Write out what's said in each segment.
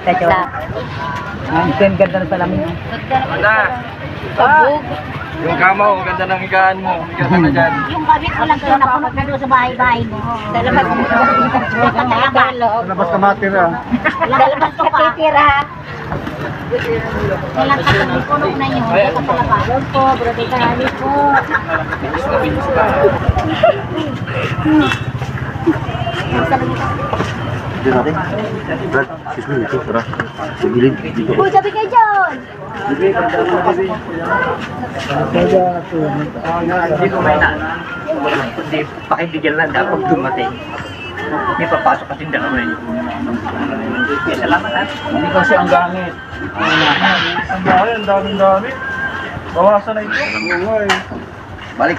Jo. Ang ten ganda na salamin. Ganda. Pabog. Yung kama mo, ganda ng higaan mo. Higa ka na dyan. Yung gamit mo lang kayo napunod na doon sa bahay-bahay mo. Dalabas mo. Dalabas Labas ka matira. Dalabas ko pa. Titira. Kailan ka pag punog na yun. Kaya ka pala pa. po, brother Kali po. Dito natin. Brad, excuse me, ito, tara. Sa gilid, dito. Uy, sabi kayo dyan. Hindi ko may na. Kundi pakibigyan lang dapat dumating. May papasok kasi hindi kami. Kaya salamat ha. Hindi kasi ang gamit. Ang dami, ang daming gamit. Bawasan na ito. Balik.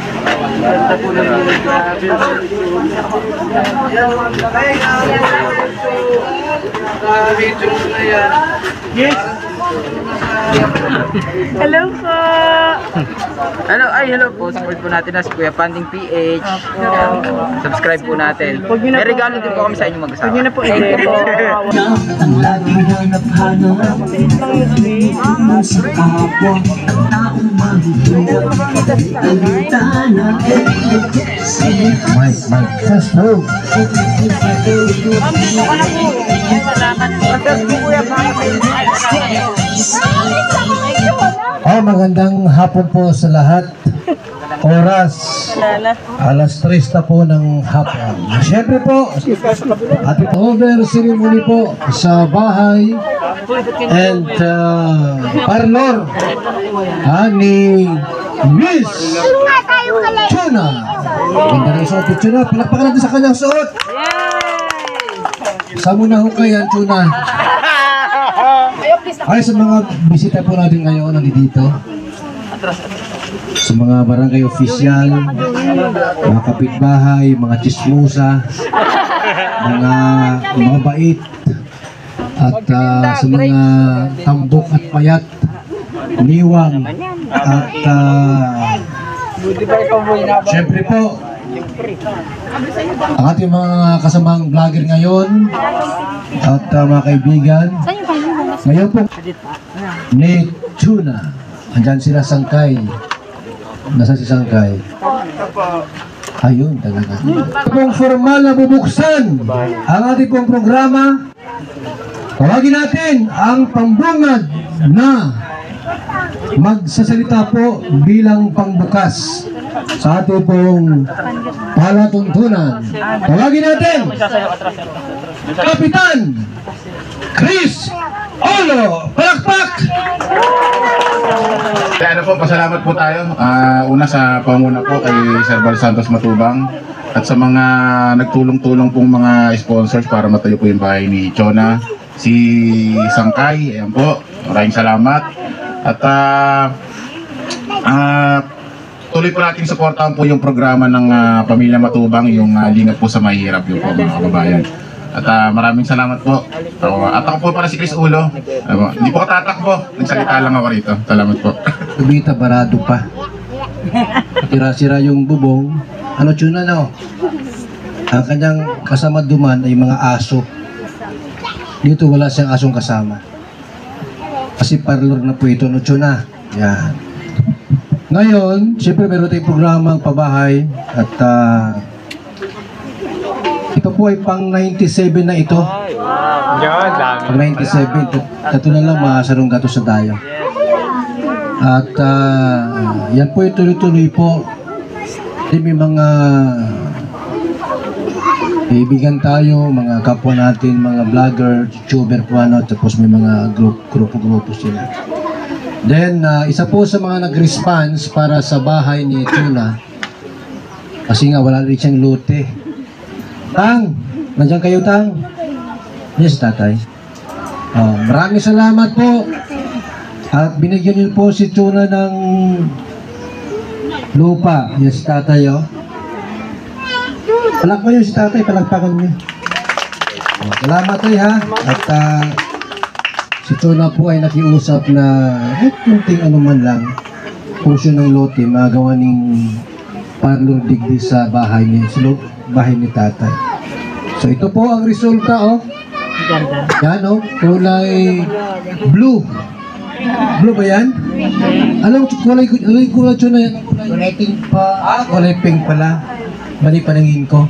you. Hello po! Hello, ay hello po. Support po natin na si Kuya Panding PH. Subscribe po natin. May regalo din po kami sa inyo mag-asawa. Huwag nyo na po po. ang lagi hanap-hanap sa kapwa Mike, Mike, just move. Oh, magandang hapon po sa lahat. Oras, alas 3 na po ng hapon. Siyempre po, happy over ceremony po sa bahay and uh, parlor ha, ni Miss Chuna. Ganda ng suot ni Chuna. Palakpakan natin sa kanyang suot. Sa muna ho kayo, Chuna. Ay, sa mga bisita po natin ngayon, nandito. Sa mga barangay official, mga kapitbahay, mga chismosa, mga mga bait, at ah, sa mga tambok at payat, niwang, at uh, Siyempre po, ang ating mga kasamang vlogger ngayon at uh, mga kaibigan, ngayon po ni Tuna. Andyan sila Sangkay. Nasa si Sangkay? Ayun talaga. Pong formal na bubuksan ang ating pong programa. Tawagin natin ang pambungad na magsasalita po bilang pangbukas sa ating pong palatuntunan. Tawagin natin Kapitan Chris Olo Palakpak! Kaya ano po, pasalamat po tayo. Ah, una sa panguna po kay Sir Val Santos Matubang at sa mga nagtulong-tulong pong mga sponsors para matayo po yung bahay ni Chona. Si Sangkay, ayan po. Maraming salamat. At ah, ah, tuloy po natin suportahan po yung programa ng ah, Pamilya Matubang, yung uh, Lingap po sa Mahirap, yung po mga kababayan. At ah, maraming salamat po. So, at ako po pala si Chris Ulo. Ano, hindi po ako tatakbo. Nagsalita lang ako rito. Salamat po. Kumita barado pa. Tira-sira yung bubong. Ano tuna no? Ang kanyang kasama duman ay mga aso. Dito wala siyang asong kasama. Kasi parlor na po ito, no tuna. Yan. Ngayon, siyempre meron tayong programang pabahay at ah, ito po ay pang 97 na ito. Yan, dami. Pag 97, tat- na lang makasarong gato sa dayo. At ah, yan po ay tuloy-tuloy po. Kasi may mga kaibigan tayo, mga kapwa natin, mga vlogger, youtuber po ano, tapos may mga group, grupo-grupo sila. Then, ah, isa po sa mga nag-response para sa bahay ni Tuna, kasi nga wala rin siyang lote. Tang, nandiyan kayo Tang? Yes, tatay. Oh, maraming salamat po At binigyan niyo po si Tuna ng lupa. Si tatay, oh. Palakpan niyo si tatay, palakpakan niyo. Oh, Salamat tayo ha. At ah, si Tuna po ay nakiusap na eh, kunting ano man lang portion ng lote magawa ng parlor digdi sa bahay ni sa bahay ni tatay. So ito po ang resulta oh. Yan oh, kulay blue. Blue ba yan? Anong kulay kulay kulay yun na yan? Kulay pink pa. Ah, kulay pink pala. Mali paningin ko.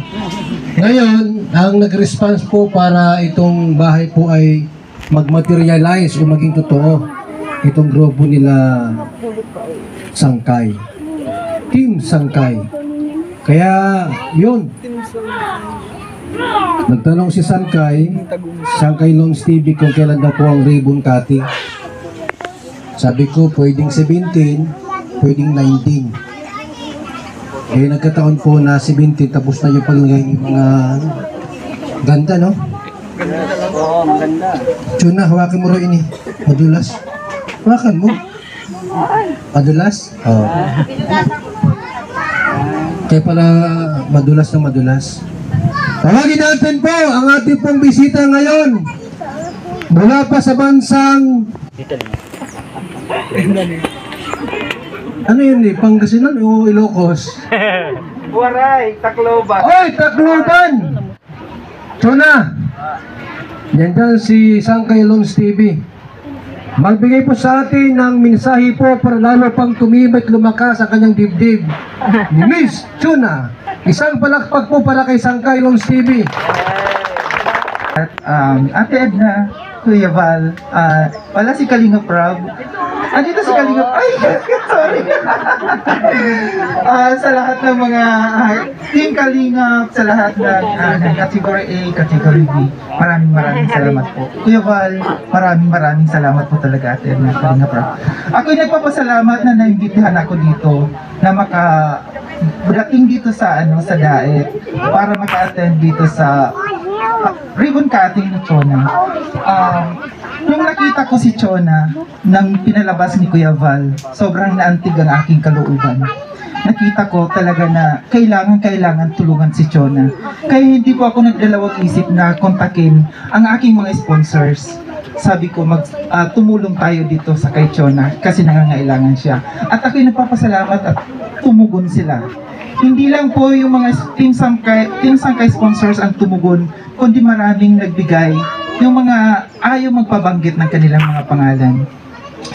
Ngayon, ang nag-response po para itong bahay po ay mag-materialize o maging totoo itong grupo nila Sangkay. Team Sangkay. Kaya, yun. Nagtanong si Sangkay, Sangkay Loans TV kung kailan daw po ang ribbon cutting. Sabi ko, pwedeng 17, pwedeng 19. Eh, nagkataon po na 17, tapos na yung paglagay ng mga ganda, no? Oo, maganda. Chuna, hawakan mo rin ini. Madulas. Hawakan mo. Madulas? Oo. Kaya pala madulas na madulas. Tawagin natin po ang ating pong bisita ngayon. Mula pa sa bansang... Ano yun eh? Pangasinan o Ilocos? Waray, Tacloban. Oy, Tacloban! Chona! Yan dyan si Sangkay Loans TV. Magbigay po sa atin ng mensahe po para lalo pang tumibay at lumakas sa kanyang dibdib. Ni Miss Chuna. Isang palakpak po para kay Sangkay Loans TV. At um, Ate Edna, Kuya Val, ah, wala si Kalinga Prab. Andito si Kalinga Ay, sorry. Ah, sa lahat ng mga ah, Team Kalinga, sa lahat ng, ah, ng Category A, Category B, maraming maraming salamat po. Kuya Val, maraming maraming salamat po talaga Ate Edna, Kalinga Prab. Ako'y nagpapasalamat na naimbitahan ako dito na maka dating dito sa ano sa daet para maka-attend dito sa ah, ribbon cutting ni Chona. Um, nung nakita ko si Chona nang pinalabas ni Kuya Val, sobrang naantig ang aking kalooban. Nakita ko talaga na kailangan kailangan tulungan si Chona. Kaya hindi po ako nagdalawang isip na kontakin ang aking mga sponsors. Sabi ko mag ah, tumulong tayo dito sa kay Chona kasi nangangailangan siya. At ako'y nagpapasalamat at tumugon sila. Hindi lang po yung mga Team Sangkay, Team Sangkay sponsors ang tumugon, kundi maraming nagbigay yung mga ayaw magpabanggit ng kanilang mga pangalan.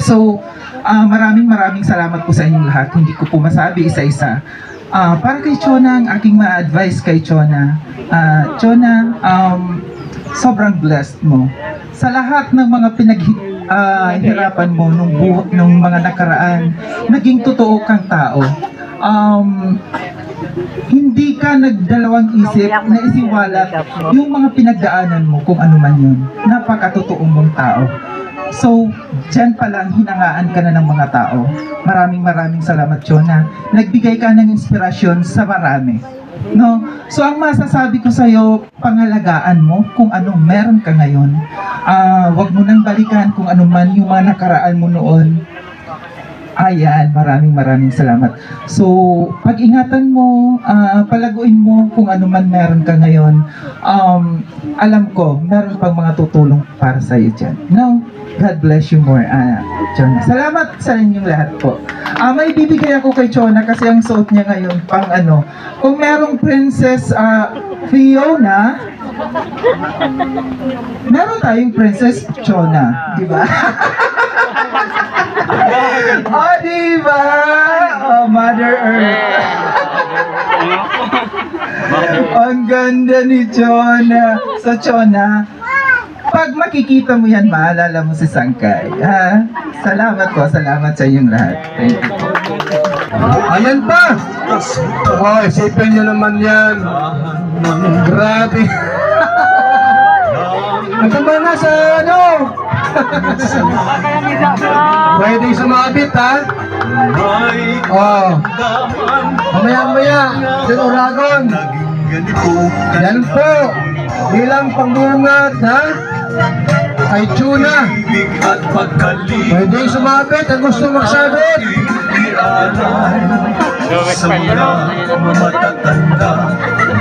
So, ah, maraming maraming salamat po sa inyong lahat. Hindi ko po masabi isa-isa. Ah, para kay Chona, ang aking ma-advise kay Chona. Ah, Chona, um, sobrang blessed mo. Sa lahat ng mga pinag ah, hirapan mo nung buhok nung mga nakaraan, naging totoo kang tao. Um, hindi ka nagdalawang isip na isiwalat yung mga pinagdaanan mo kung ano man yun. Napakatotoong mong tao. So, dyan pa lang hinangaan ka na ng mga tao. Maraming maraming salamat, Chona. Nagbigay ka ng inspirasyon sa marami. No? So, ang masasabi ko sa'yo, pangalagaan mo kung anong meron ka ngayon. Ah, wag mo nang balikan kung ano man yung mga nakaraan mo noon. Ayan, maraming maraming salamat. So, pag-ingatan mo, ah, palaguin mo kung ano man meron ka ngayon. Um, alam ko, meron pang mga tutulong para sa iyo dyan. No? God bless you more, ah, Chona. Salamat sa inyong lahat po. Ah, may bibigay ako kay Chona kasi ang suot niya ngayon pang ano. Kung merong Princess ah, Fiona, meron tayong Princess Chona, di ba? oh, di ba? Oh, Mother Earth. Ang ganda ni Chona. So, Chona, pag makikita mo yan, maalala mo si Sangkay. Ha? Salamat po, salamat sa inyong lahat. Thank you. Ayan pa! Oh, isipin nyo naman yan. Grabe. Pwede sumabit ha? Oh. Mamaya mamaya. Yung Oragon. Yan po. Bilang pangbungat ha? At pagkalimot Pwede sumabit ang gusto magsabit. Ialay Sa mga matatanda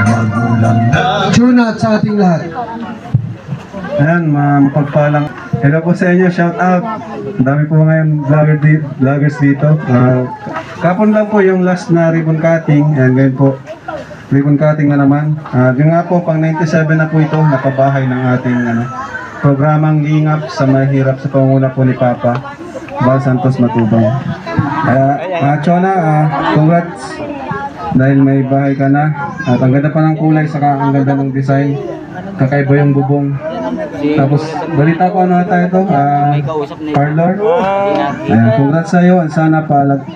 Magulang na Chuna at sa ating lahat. Ayan, mapagpalang. Hello po sa inyo, shout out. Ang dami po ngayon vlogger di, vloggers dito. Ah, kapon lang po yung last na ribbon cutting. Ayan, ngayon po. Ribbon cutting na naman. Ah, yung nga po, pang 97 na po ito, napabahay ng ating ano, programang Lingap sa Mahirap sa panguna po ni Papa. Val Santos Matubang. Kaya, mga Chona, ah, congrats dahil may bahay ka na at ang ganda pa ng kulay saka ang ganda ng design kakaiba yung bubong tapos balita ko ano tayo to ah parlor. Ayan congrats sa iyo sana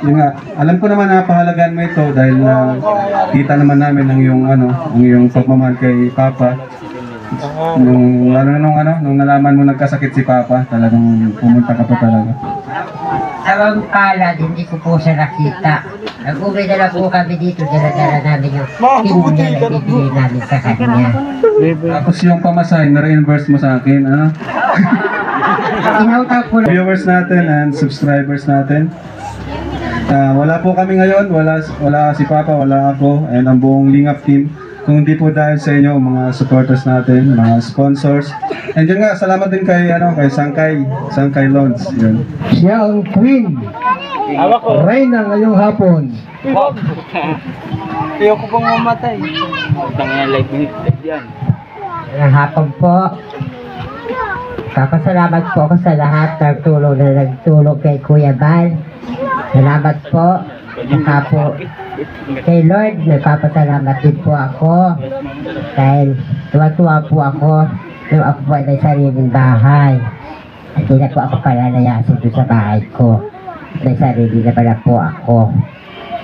yun nga. Alam ko naman na pahalagaan mo ito dahil na kita naman namin ang yung ano ang yung pagmamahal kay Papa nung na nung ano nung nalaman mo nagkasakit si Papa talagang pumunta ka pa talaga Tawag pala, hindi ko po siya nakita. Nag-uwi na lang po kami dito, dala-dala namin yung niya na ibibigay namin sa kanya. tapos yung pamasahe na reimburse mo sa akin ano Inautaw ko lang. viewers natin and subscribers natin. Ah, wala po kami ngayon, wala wala si Papa, wala ako and ang buong Lingap team. Kung hindi po dahil sa inyo, mga supporters natin, mga sponsors. And yun nga, salamat din kay ano, kay Sangkay, Sangkay Loans. Yun. Siya ang queen. Reyna ngayong hapon. Ayoko pang mamatay. Tangina live live yan. Ang hapon po. Kapasalamat po ako sa lahat ng tulong na nagtulong kay Kuya Bal. Salamat po. Saka po kay Lord, nagpapasalamat din po ako. Dahil tuwa-tuwa po ako nung ako po ay sariling bahay. Hindi na po ako palalayasin doon sa bahay ko. May sarili na pala po ako.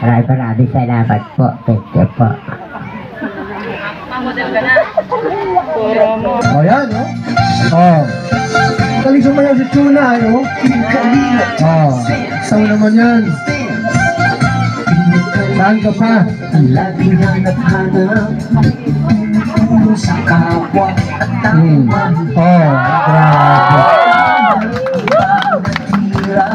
Maraming maraming salamat po. Thank you po. O yan, no? Oh. Galing sumayaw si Chuna, ano? Oh. Saan naman yan? Saan ka pa? Laging hanap-hanap Tulong sa kapwa. At Hmm. Oh, grabe. tira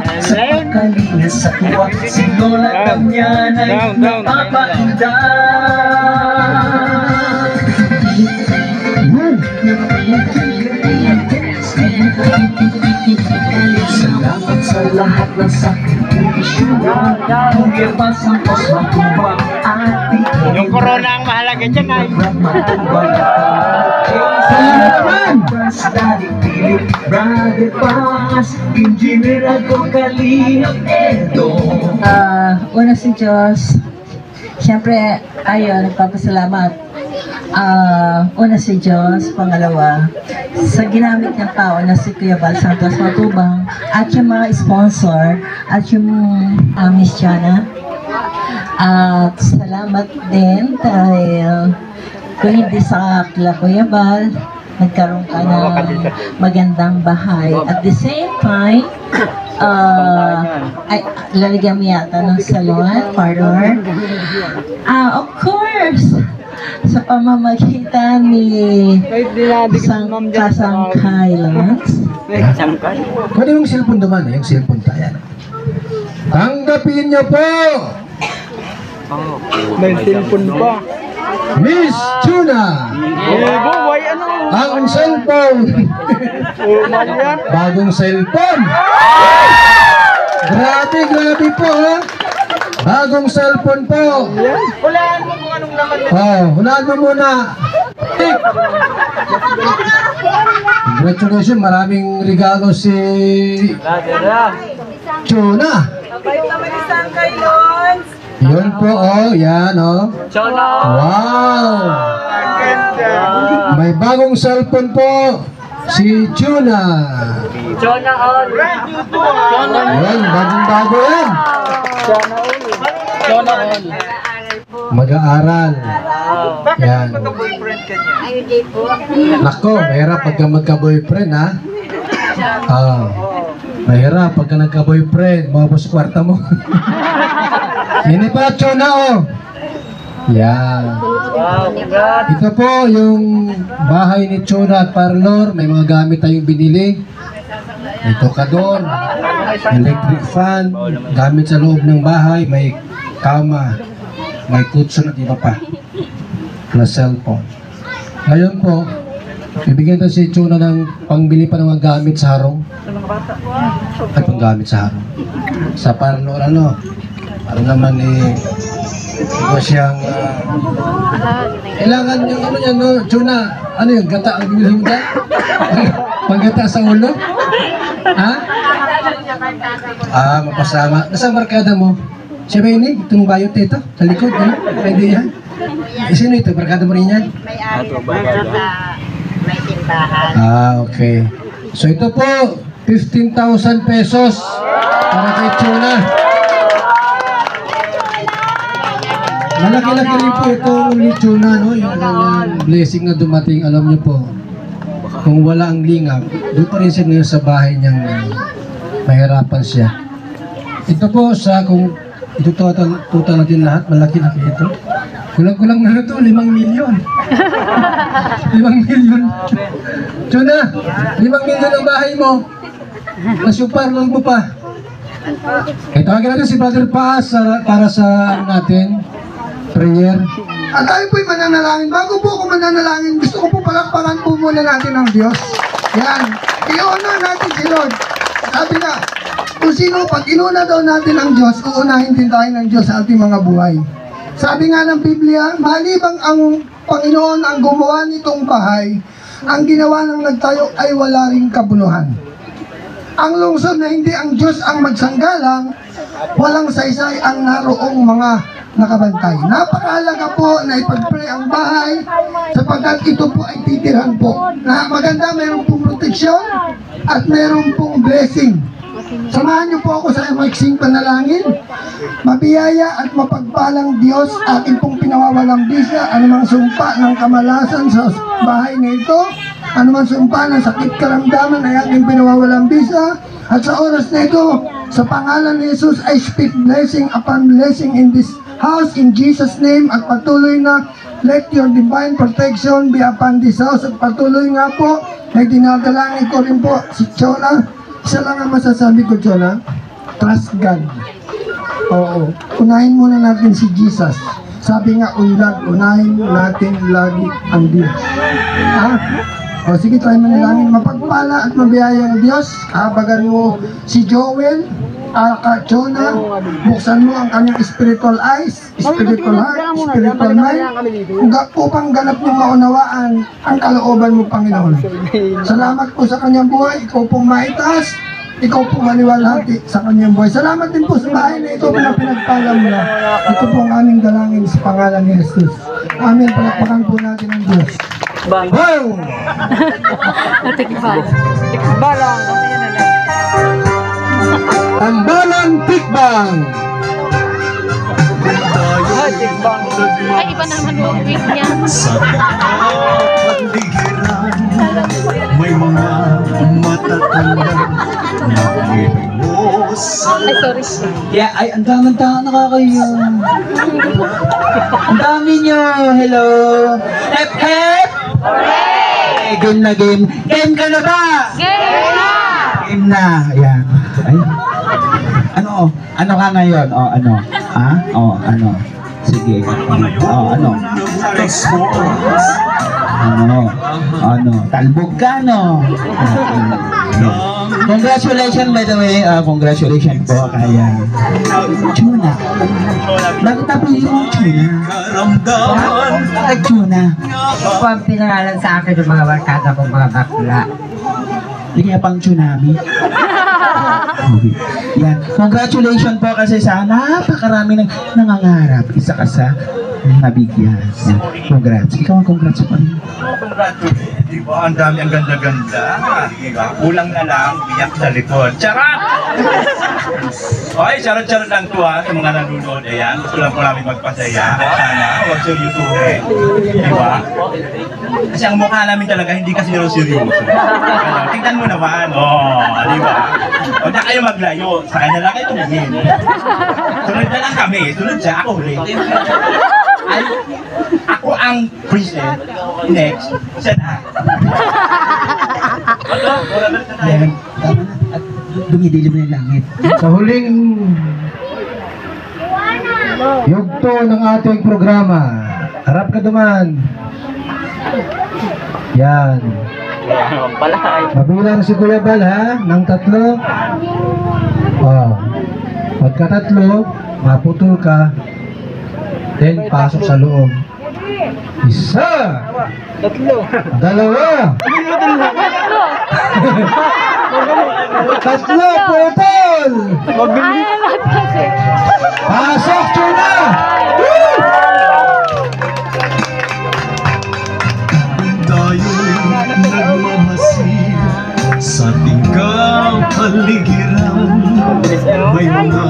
Sa tuwa Si Lola Damian ay napapainda Salamat sa lahat ng sakripisyo Yung corona ang mahalaga dyan ay. Ah, una si Diyos. Siyempre, ayun, nagpapasalamat. Ah, una si Diyos, pangalawa, sa ginamit ng tao na si Kuya Val Santos Matubang at yung mga sponsor at yung ah, Miss Jana. At salamat din dahil kung hindi sa kila Kuya Val, nagkaroon ka ng magandang bahay. At the same time, uh, ay, lalagyan mo yata ng salon, parlor. Ah, of course! Sa pamamagitan ni Sang Kasang Highlands. Pwede yung cellphone naman, eh, yung cellphone tayo. Tanggapin niyo po! May cellphone pa. Miss Chuna! Ebo, why ano? Ang cellphone! Bagong cellphone! Grabe, grabe po ha! Bagong cellphone po! Hulaan mo kung anong naman. Oh, hulaan mo muna! Congratulations, maraming regalo si Chuna! Yun po, oh, yan, oh. Chona. Wow! May bagong cellphone po si Chuna. Chona on. Chona Yan, bagong bago yan. Chona on. Mag-aaral. Yan. Ayun din po. Nako, mahirap pagka magka-boyfriend, ha? Ah, mahirap pagka nagka-boyfriend, mabos kwarta mo. Ini pa, Chuna, oh. Yan. Ito po yung bahay ni Chona at Parlor. May mga gamit tayong binili. May tokador, electric fan, gamit sa loob ng bahay, may kama, may kutson at iba pa. Plus cellphone. Ngayon po, bibigyan to si Chona ng pangbili pa ng mga gamit sa harong. Ay, panggamit sa harong. Sa Parlor, ano, para naman eh, Iba siyang ah, kailangan yung ano yan, no? Chuna, ano yung gata ang bibili mo dyan? Panggata sa ulo? Ha? Ah, mapasama. Nasa barkada mo? Yun eh? Itong bayot ito? Sa likod, ano? Pwede yan? Eh, sino ito? Barkada mo rin yan? May ari po sa may tindahan. Ah, okay. So ito po, 15,000 pesos para kay Chuna. Malaki-laki rin po ito ni Chuna, no? Yung, yung blessing na dumating, alam niyo po, kung wala ang lingap, doon pa rin siya ngayon sa bahay niyang uh, mahirapan siya. Ito po sa, kung tutan natin lahat, malaki-laki ito. Kulang-kulang na ito, limang milyon. limang milyon. Chuna, limang milyon ang bahay mo. Yung parlor mo pa. Eh, tawagin natin si Brother Paas para sa natin, prayer. At tayo po'y mananalangin. Bago po ako mananalangin, gusto ko po palakpakan po muna natin ang Diyos. Yan. I-honor natin si Lord. Sabi nga, kung sino, pag inuna daw natin ang Diyos, uunahin din tayo ng Diyos sa ating mga buhay. Sabi nga ng Biblia, malibang ang Panginoon ang gumawa nitong bahay, ang ginawa ng nagtayo ay wala ring kabuluhan. Ang lungsod na hindi ang Diyos ang magsanggalang, walang saysay ang naroong mga nakabantay. Napakahalaga po na ipag-pray ang bahay sapagkat ito po ay titirhan po. Na maganda, mayroon pong proteksyon at mayroon pong blessing. Samahan niyo po ako sa maiksing panalangin. Mabiyaya at mapagpalang Diyos, akin pong pinawawalang bisa, anumang sumpa ng kamalasan sa bahay na ito, anumang sumpa ng sakit karamdaman ay aking pinawawalang bisa, at sa oras na ito, sa pangalan ni Jesus, I speak blessing upon blessing in this house in Jesus' name at patuloy na let your divine protection be upon this house at patuloy nga po na dinadalangin ko rin po si Chona. Isa lang ang masasabi ko, Chona. Trust God. Oo. Unahin muna natin si Jesus. Sabi nga, unlag, unahin natin lagi ang Diyos. Ha? O sige, tayo manalangin. Mapagpala at mabiyayang Diyos. Kabagan mo si Joel, Aka Chona, buksan mo ang kanyang spiritual eyes, spiritual heart, spiritual mind, upang ganap niyong maunawaan ang kalooban mo, Panginoon. Salamat po sa kanyang buhay, ikaw pong maitaas, ikaw po maniwalhati sa kanyang buhay. Salamat din po sa bahay na ito na pinagpala mo na. Ito po ang aming dalangin sa pangalan ni Jesus. Amen. Palakpakan po natin ang Diyos. Wow! Tambalang Tikbang! Ay, iba naman yung wig niya. May mga matatanda na Ay, sorry. Yeah, ay, ang daming tao nakakaya. ang dami nyo. Hello. Hep, hep. Hooray! Game na game. Game ka na ba? Game na! Game na. Ayan. Ano? Ano ka ngayon? O, ano? Ha? O, ano? Sige. O, ano? Ano? Ano? Talbog ka, no? Ano? Congratulations by the way. Ah, congratulations po kaya Chuna. Bakit tapos yung Chuna? Bakit Chuna? Ito ang pinangalan sa akin ng mga barkada kong mga bakla. Hindi pang tsunami. Okay. Yan. Congratulations po kasi sa napakarami ng nangangarap. Isa ka sa nabigyan. Yan. Congrats. Ikaw ang congrats pa rin. Di ba? Ang dami, ang ganda-ganda. Di ba? Kulang na lang, biyak sa likod. Charot! Okay, charot-charot lang to ha, sa mga nanonood. Ayan, gusto lang po namin magpasaya. At sana, huwag eh. Di ba? Kasi ang mukha namin talaga, hindi kasi nyo seryoso. Ano, tingnan mo naman. Oh, di ba? Huwag na kayo maglayo. Sa kanya lang kayo tumingin. Sunod na lang kami. Sunod siya, ako huli. ay ako ang princess. Next, siya na. Yan. Tama na. At dumidilim na yung langit. Sa huling yugto ng ating programa, harap ka duman. Yan. Mabilang si Kuya Bal ha, ng tatlo. Oh. Pagka tatlo, maputol ka. Then, pasok sa loob. Isa. Tatlo. Dalawa. Tatlo, putol. Pasok, Chuna. Tayo'y nagmamasid sa tingkang paligiran. May mga